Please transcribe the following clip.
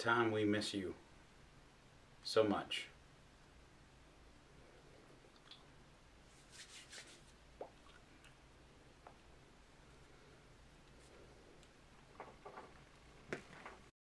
Tom, we miss you so much.